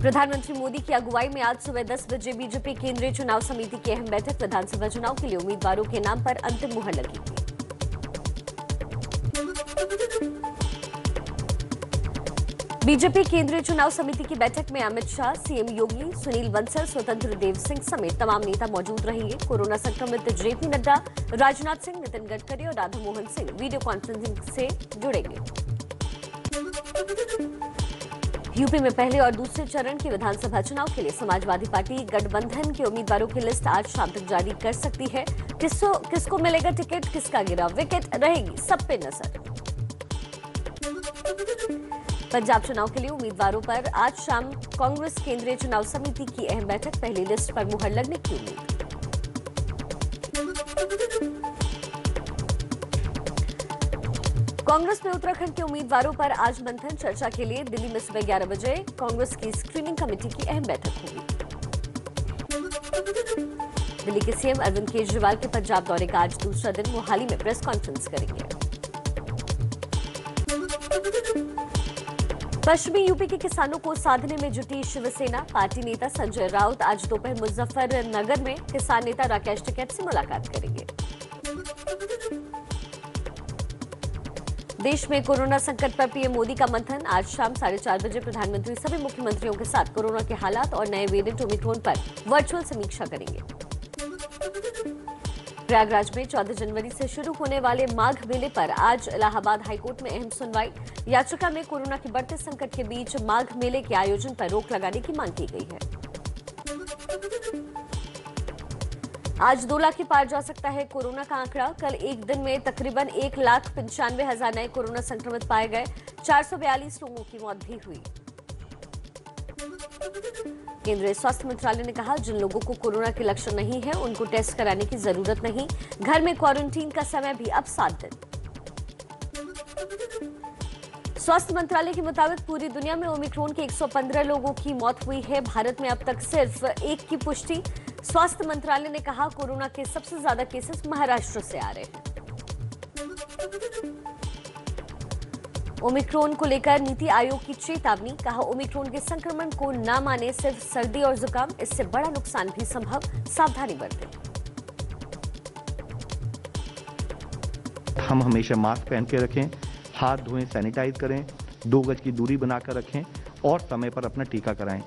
प्रधानमंत्री मोदी की अगुवाई में आज सुबह 10 बजे बीजेपी केंद्रीय चुनाव समिति की अहम बैठक, विधानसभा चुनाव के लिए उम्मीदवारों के नाम पर अंतिम मुहर लगेगी बीजेपी केंद्रीय चुनाव समिति की बैठक में अमित शाह, सीएम योगी, सुनील बंसल, स्वतंत्र देव सिंह समेत तमाम नेता मौजूद रहेंगे। कोरोना संक्रमित जेपी नड्डा, राजनाथ सिंह, नितिन गडकरी और राधा मोहन सिंह वीडियो कॉन्फ्रेंसिंग से जुड़ेंगे। यूपी में पहले और दूसरे चरण के विधानसभा चुनाव के लिए समाजवादी पार्टी गठबंधन के उम्मीदवारों की लिस्ट आज शाम तक जारी कर सकती है। किसको किसको मिलेगा टिकट, किसका गिरा विकेट, रहेगी सब पे नज़र। पंजाब चुनाव के लिए उम्मीदवारों पर आज शाम कांग्रेस केंद्रीय चुनाव समिति की अहम बैठक, पहली लिस्ट पर मुहर लगने की उम्मीद। कांग्रेस में उत्तराखंड के उम्मीदवारों पर आज मंथन चर्चा के लिए दिल्ली में सुबह 11 बजे कांग्रेस की स्क्रीनिंग कमेटी की अहम बैठक होगी। दिल्ली के सीएम अरविंद केजरीवाल के पंजाब दौरे का आज दूसरा दिन मोहाली में प्रेस कॉन्फ्रेंस करेंगे। पश्चिमी यूपी के किसानों को साधने में जुटी शिवसेना, पार्टी नेता संजय राउत आज दोपहर मुजफ्फरनगर में किसान नेता राकेश टिकैत से मुलाकात करेंगे। देश में कोरोना संकट पर पीएम मोदी का मंथन। आज शाम साढ़े चार बजे प्रधानमंत्री सभी मुख्यमंत्रियों के साथ कोरोना के हालात और नए वेरिएंट ओमिक्रोन पर वर्चुअल समीक्षा करेंगे। प्रयागराज में 14 जनवरी से शुरू होने वाले माघ मेले पर आज इलाहाबाद हाईकोर्ट में अहम सुनवाई। याचिका में कोरोना के बढ़ते संकट के बीच माघ मेले के आयोजन पर रोक लगाने की मांग की गई है। आज दो लाख के पार जा सकता है कोरोना का आंकड़ा। कल एक दिन में तकरीबन एक लाख पंचानवे हज़ार नए कोरोना संक्रमित पाए गए। चार सौ बयालीस लोगों की मौत भी हुई। केंद्रीय स्वास्थ्य मंत्रालय ने कहा, जिन लोगों को कोरोना के लक्षण नहीं है, उनको टेस्ट कराने की ज़रूरत नहीं। घर में क्वारंटीन का समय भी अब सात दिन। स्वास्थ्य मंत्रालय के मुताबिक पूरी दुनिया में ओमिक्रोन के 115 लोगों की मौत हुई है। भारत में अब तक सिर्फ़ एक की पुष्टि। स्वास्थ्य मंत्रालय ने कहा, कोरोना के सबसे ज़्यादा केसेस महाराष्ट्र से आ रहे हैं। ओमिक्रोन को लेकर नीति आयोग की चेतावनी, कहा ओमिक्रोन के संक्रमण को न माने सिर्फ़ सर्दी और जुकाम, इससे बड़ा नुकसान भी संभव सावधानी बरतें। हम हमेशा मास्क पहन के रखें, हाथ धोएँ, सैनिटाइज करें, दो गज की दूरी बनाकर रखें और समय पर अपना टीका कराएँ।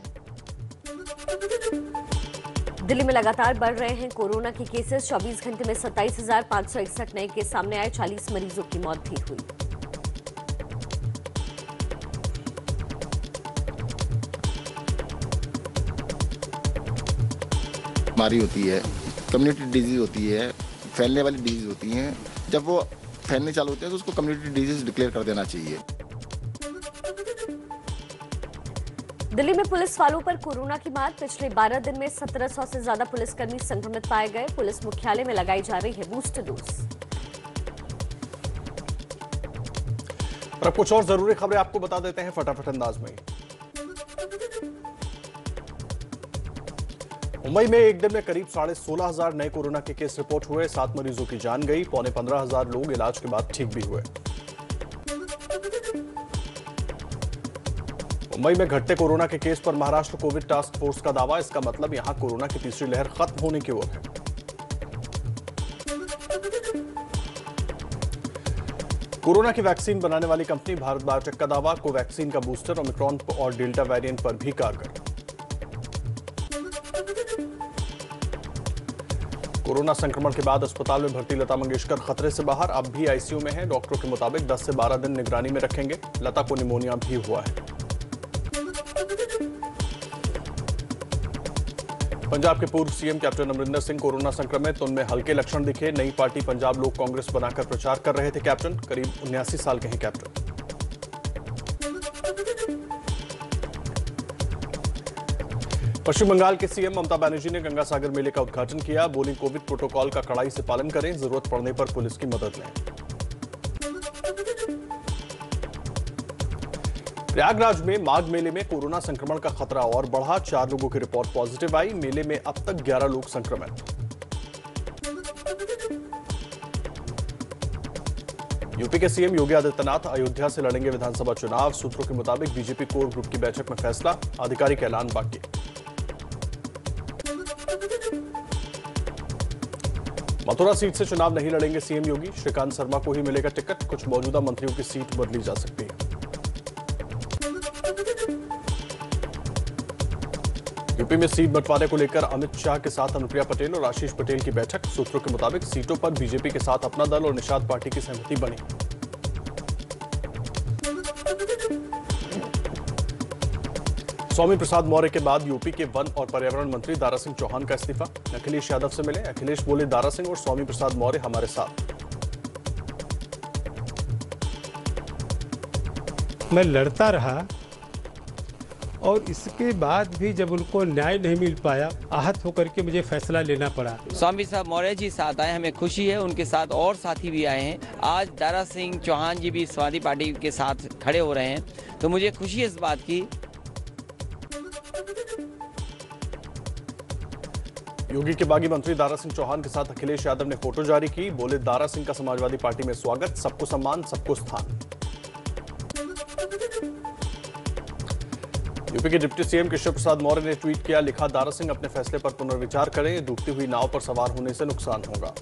दिल्ली में लगातार बढ़ रहे हैं कोरोना के केसेस। 24 घंटे में सत्ताईस हज़ार सौ इकसठ नए केस सामने आए 40 मरीजों की मौत भी हुई। बीमारी होती है कम्युनिटी डिज़ीज़ होती है, फैलने वाली डिज़ीज़ होती हैं। जब वो फैलने चालू होते हैं तो उसको कम्युनिटी डिज़ीज़ डिक्लेयर कर देना चाहिए। दिल्ली में पुलिस वालों पर कोरोना की मार। पिछले 12 दिन में 1700 से ज़्यादा पुलिसकर्मी संक्रमित पाए गए। पुलिस मुख्यालय में लगाई जा रही है बूस्टर डोज। कुछ और ज़रूरी खबरें आपको बता देते हैं फटाफट अंदाज में। मुंबई में एक दिन में करीब साढ़े सोलह हज़ार नए कोरोना के केस रिपोर्ट हुए। सात मरीजों की जान गई। पौने पंद्रह हज़ार लोग इलाज के बाद ठीक भी हुए। मुंबई में घटते कोरोना के केस पर महाराष्ट्र कोविड टास्क फोर्स का दावा, इसका मतलब यहाँ कोरोना की तीसरी लहर खत्म होने की ओर है। कोरोना की वैक्सीन बनाने वाली कंपनी भारत बायोटेक का दावा, कोवैक्सीन का बूस्टर, ओमिक्रॉन और डेल्टा वेरिएंट पर भी कारगर। कोरोना संक्रमण के बाद अस्पताल में भर्ती लता मंगेशकर खतरे से बाहर, अब भी आईसीयू में हैं। डॉक्टरों के मुताबिक 10 से 12 दिन निगरानी में रखेंगे। लता को निमोनिया भी हुआ है। पंजाब के पूर्व CM captain Amarinder Singh corona संक्रमित, उनमें हल्के लक्षण दिखे। नई पार्टी पंजाब लोक कांग्रेस बनाकर प्रचार कर रहे थे कैप्टन। करीब उन्यासी साल के हैं कैप्टन। पश्चिम बंगाल के सीएम ममता बनर्जी ने गंगा सागर मेले का उद्घाटन किया। बोली कोविड प्रोटोकॉल का कड़ाई से पालन करें, ज़रूरत पड़ने पर पुलिस की मदद लें। प्रयागराज में माघ मेले में कोरोना संक्रमण का खतरा और बढ़ा, चार लोगों की रिपोर्ट पॉजिटिव आई। मेले में अब तक 11 लोग संक्रमित। यूपी के सीएम योगी आदित्यनाथ अयोध्या से लड़ेंगे विधानसभा चुनाव। सूत्रों के मुताबिक बीजेपी कोर ग्रुप की बैठक में फैसला, आधिकारिक ऐलान बाकी। मथुरा सीट से चुनाव नहीं लड़ेंगे सीएम योगी। श्रीकांत शर्मा को ही मिलेगा टिकट। कुछ मौजूदा मंत्रियों की सीट बदली जा सकती है। यूपी में सीट बंटवारे को लेकर अमित शाह के साथ अनुप्रिया पटेल और आशीष पटेल की बैठक। सूत्रों के मुताबिक सीटों पर बीजेपी के साथ अपना दल और निषाद पार्टी की सहमति बनी। स्वामी प्रसाद मौर्य के बाद यूपी के वन और पर्यावरण मंत्री दारा सिंह चौहान का इस्तीफा। अखिलेश यादव से मिले अखिलेश बोले दारा सिंह और स्वामी प्रसाद मौर्य हमारे साथ। मैं लड़ता रहा और इसके बाद भी जब उनको न्याय नहीं मिल पाया आहत होकर के मुझे फैसला लेना पड़ा। स्वामी साहब मौर्य जी साथ आए हमें खुशी है उनके साथ और साथी भी आए हैं। आज दारा सिंह चौहान जी भी स्वादी पार्टी के साथ खड़े हो रहे हैं तो मुझे खुशी है इस बात की। योगी के बागी मंत्री दारा सिंह चौहान के साथ अखिलेश यादव ने फ़ोटो जारी की। बोले दारा सिंह का समाजवादी पार्टी में स्वागत सबको सम्मान सबको स्थान। यूपी के डिप्टी सीएम कृष्ण प्रसाद मौर्य ने ट्वीट किया, लिखा, दारा सिंह अपने फैसले पर पुनर्विचार करें, डूबती हुई नाव पर सवार होने से नुकसान होगा।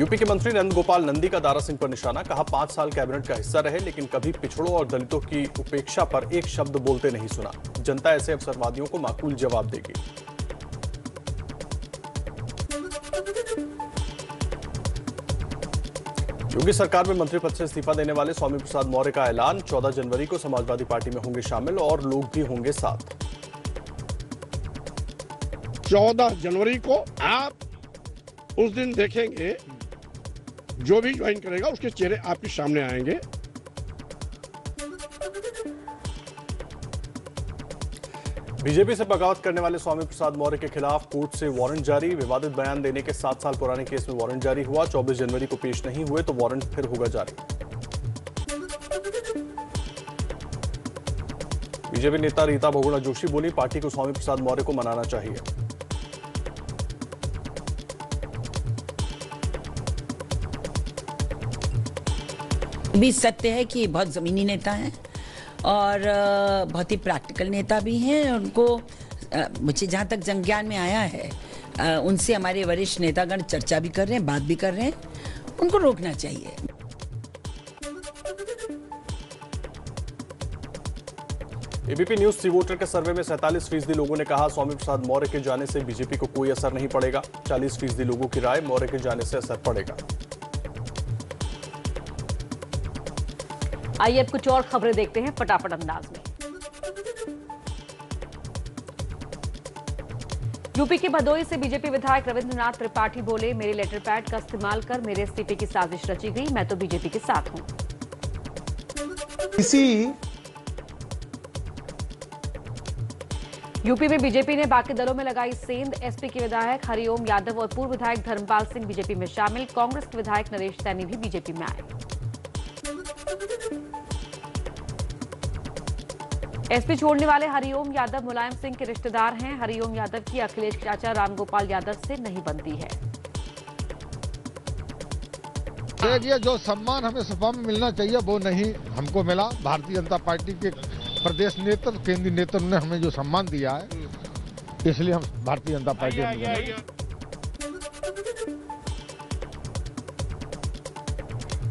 यूपी के मंत्री नंद गोपाल नंदी का दारा सिंह पर निशाना, कहा, पाँच साल कैबिनेट का हिस्सा रहे, लेकिन कभी पिछड़ों और दलितों की उपेक्षा पर एक शब्द बोलते नहीं सुना। जनता ऐसे अवसरवादियों को माकूल जवाब देगी। योगी सरकार में मंत्री पद से इस्तीफा देने वाले स्वामी प्रसाद मौर्य का ऐलान। 14 जनवरी को समाजवादी पार्टी में होंगे शामिल और लोग भी होंगे साथ। चौदह जनवरी को आप उस दिन देखेंगे, जो भी ज्वाइन करेगा, उसके चेहरे आपके सामने आएँगे। बीजेपी से बगावत करने वाले स्वामी प्रसाद मौर्य के खिलाफ कोर्ट से वारंट जारी। विवादित बयान देने के सात साल पुराने केस में वारंट जारी हुआ। 24 जनवरी को पेश नहीं हुए तो वारंट फिर होगा जारी। बीजेपी नेता रीता बहुगुणा जोशी बोली, पार्टी को स्वामी प्रसाद मौर्य को मनाना चाहिए। भी सत्य है कि बहुत ज़मीनी नेता हैं। और बहुत ही प्रैक्टिकल नेता भी हैं, उनको मुझे जहाँ तक संज्ञान में आया है उनसे हमारे वरिष्ठ नेतागण चर्चा भी कर रहे हैं, बात भी कर रहे हैं, उनको रोकना चाहिए। एबीपी न्यूज़ सी वोटर के सर्वे में सैंतालीस फ़ीसदी लोगों ने कहा, स्वामी प्रसाद मौर्य के जाने से बीजेपी को कोई असर नहीं पड़ेगा। चालीस फ़ीसदी लोगों की राय मौर्य के जाने से असर पड़ेगा। आइए अब कुछ और खबरें देखते हैं फटाफट अंदाज में। यूपी के भदोई से बीजेपी विधायक रविंद्रनाथ त्रिपाठी बोले मेरे लेटर पैड का इस्तेमाल कर मेरे इस्तीफे की साजिश रची गई मैं तो बीजेपी के साथ हूँ। इसी यूपी में बीजेपी ने बाकी दलों में लगाई सेंध। एसपी के विधायक हरिओम यादव और पूर्व विधायक धर्मपाल सिंह बीजेपी में शामिल। कांग्रेस के विधायक नरेश सैनी भी बीजेपी में आए। एसपी छोड़ने वाले हरिओम यादव मुलायम सिंह के रिश्तेदार हैं। हरिओम यादव की अखिलेश के चाचा रामगोपाल यादव से नहीं बनती है। देखिए जो सम्मान हमें सपा में मिलना चाहिए वो नहीं हमको मिला। भारतीय जनता पार्टी के प्रदेश नेतृत्व केंद्रीय नेतृत्व ने हमें जो सम्मान दिया है इसलिए हम भारतीय जनता पार्टी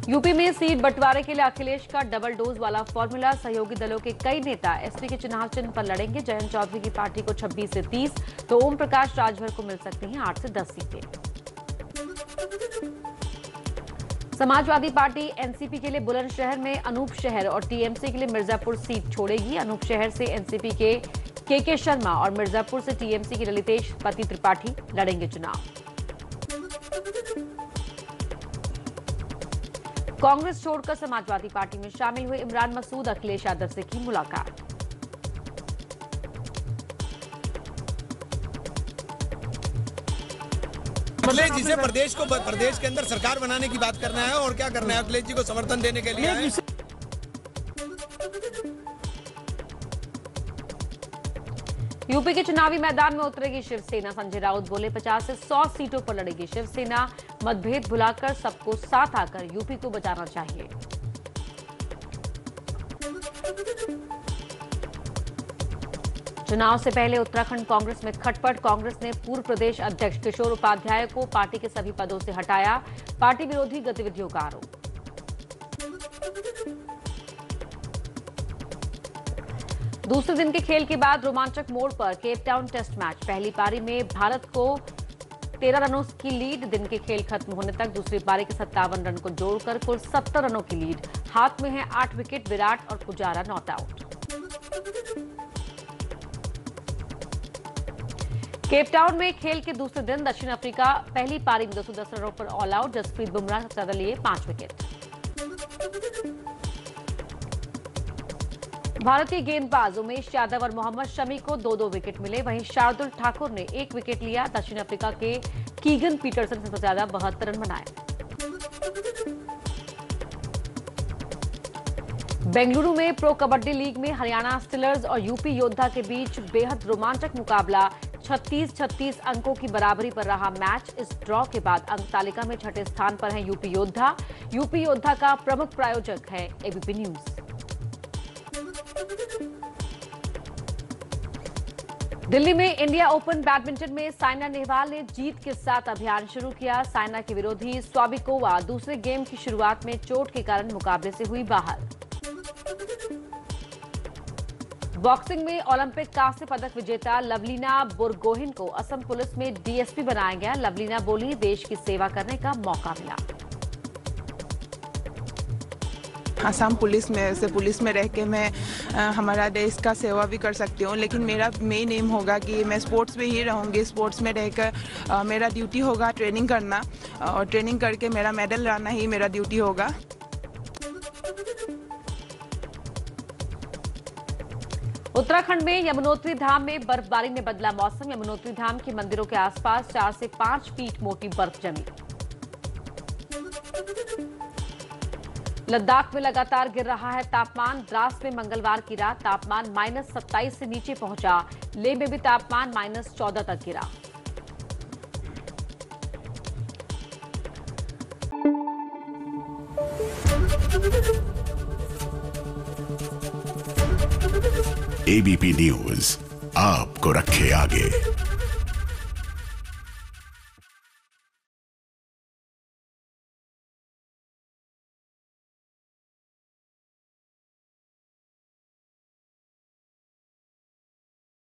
यूपी में सीट बंटवारे के लिए अखिलेश का डबल डोज वाला फॉर्मूला। सहयोगी दलों के कई नेता एसपी के चुनाव चिन्ह पर लड़ेंगे। जयंत चौधरी की पार्टी को 26 से 30 तो ओम प्रकाश राजभर को मिल सकती हैं 8 से 10 सीटें। समाजवादी पार्टी एनसीपी के लिए बुलंदशहर में अनूप शहर और टीएमसी के लिए मिर्जापुर सीट छोड़ेगी। अनूप शहर से एनसीपी के के के शर्मा और मिर्जापुर से टीएमसी के ललितेश, पति त्रिपाठी लड़ेंगे चुनाव। कांग्रेस छोड़कर समाजवादी पार्टी में शामिल हुए इमरान मसूद अखिलेश यादव से की मुलाकात। अखिलेश जी से प्रदेश को प्रदेश के अंदर सरकार बनाने की बात करना है और क्या करना है अखिलेश जी को समर्थन देने के लिए? यूपी के चुनावी मैदान में उतरेगी शिवसेना। संजय राउत बोले 50 से 100 सीटों पर लड़ेगी शिवसेना। मतभेद भुलाकर सबको साथ आकर यूपी को बचाना चाहिए। चुनाव से पहले उत्तराखंड कांग्रेस में खटपट। कांग्रेस ने पूर्व प्रदेश अध्यक्ष किशोर उपाध्याय को पार्टी के सभी पदों से हटाया। पार्टी विरोधी गतिविधियों का आरोप। दूसरे दिन के खेल के बाद रोमांचक मोड़ पर केप टाउन टेस्ट मैच। पहली पारी में भारत को तेरह रनों की लीड दिन के खेल खत्म होने तक दूसरी पारी के सत्तावन रन को जोड़कर कुल सत्तर रनों की लीड। हाथ में है आठ विकेट, विराट और पुजारा नॉट आउट। केपटाउन में खेल के दूसरे दिन दक्षिण अफ्रीका पहली पारी में 210 रनों पर ऑल आउट, जसप्रीत बुमराह सबसे ज़्यादा लिए पाँच विकेट। भारतीय गेंदबाज उमेश यादव और मोहम्मद शमी को दो दो विकेट मिले। वहीं शार्दुल ठाकुर ने एक विकेट लिया। दक्षिण अफ्रीका के कीगन पीटरसन से सबसे ज़्यादा बहत्तर रन बनाए। बेंगलुरु में प्रो कबड्डी लीग में हरियाणा स्टिलर्स और यूपी योद्धा के बीच बेहद रोमांचक मुकाबला। 36-36 अंकों की बराबरी पर रहा मैच। इस ड्रॉ के बाद अंक तालिका में छठे स्थान पर है यूपी योद्धा। यूपी योद्धा का प्रमुख प्रायोजक है एबीपी न्यूज़। दिल्ली में इंडिया ओपन बैडमिंटन में साइना नेहवाल ने जीत के साथ अभियान शुरू किया। साइना के विरोधी स्वाबिकोवा दूसरे गेम की शुरुआत में चोट के कारण मुकाबले से हुई बाहर। बॉक्सिंग में ओलंपिक कांस्य पदक विजेता लवलीना बुरगोहिन को असम पुलिस में डीएसपी बनाया गया। लवलीना बोली, देश की सेवा करने का मौका मिला। आसाम पुलिस में से पुलिस में रह के मैं अ, हमारा देश का सेवा भी कर सकती हूँ। लेकिन मेरा मेन एम होगा कि मैं स्पोर्ट्स में ही रहूँगी स्पोर्ट्स में रहकर मेरा ड्यूटी होगा ट्रेनिंग करना और ट्रेनिंग करके मेरा मेडल लाना ही मेरा ड्यूटी होगा। उत्तराखंड में यमुनोत्री धाम में बर्फबारी ने बदला मौसम। यमुनोत्री धाम के मंदिरों के आसपास चार से पाँच फीट मोटी बर्फ़ जमी। लद्दाख में लगातार गिर रहा है तापमान। द्रास में मंगलवार की रात तापमान माइनस सत्ताईस से नीचे पहुँचा। लेह में भी तापमान माइनस चौदह तक गिरा। एबीपी न्यूज़, आपको रखे आगे।